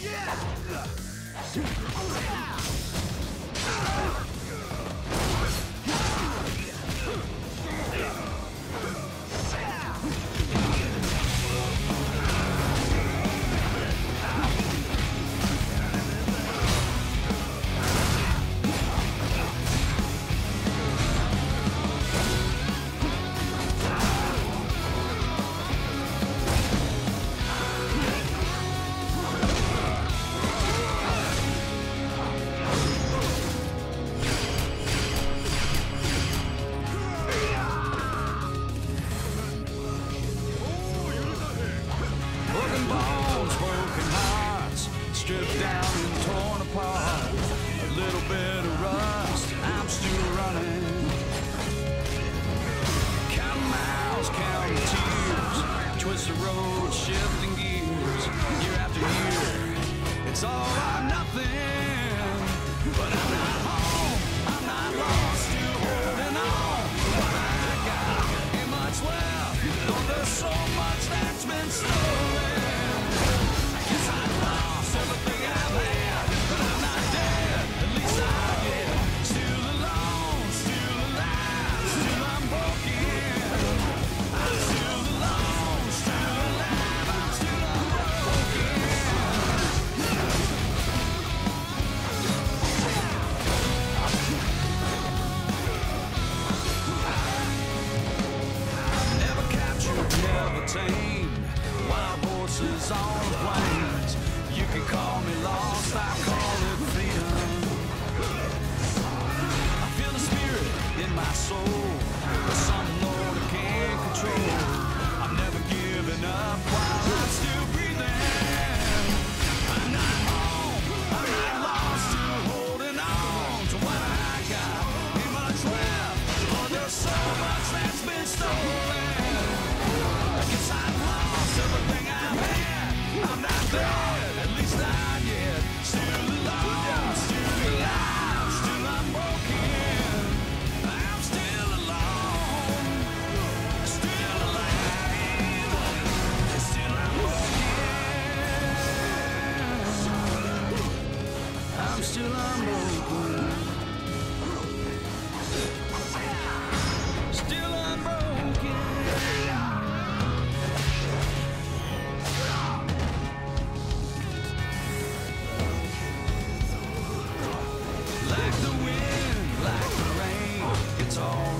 Yeah! stripped down and torn apart. A little bit of rust, I'm still running. Count miles, count tears, twist the road, shifting gears, year after year. It's all or nothing, but I'm not. horses on plains. You can call me lost, I call it freedom. I feel the spirit in my soul. Something Still I'm broken. Still I'm broken. Like the wind, like the rain, it's all.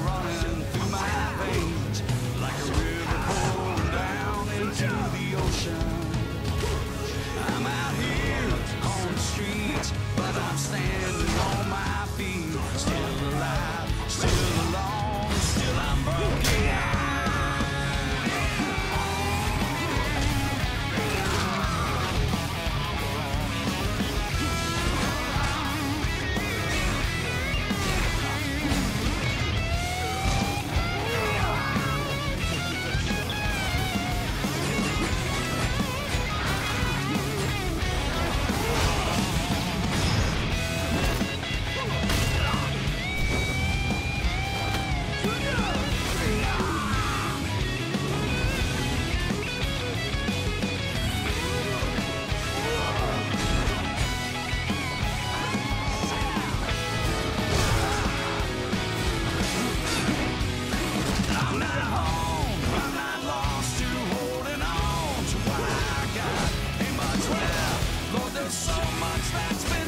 so much that's been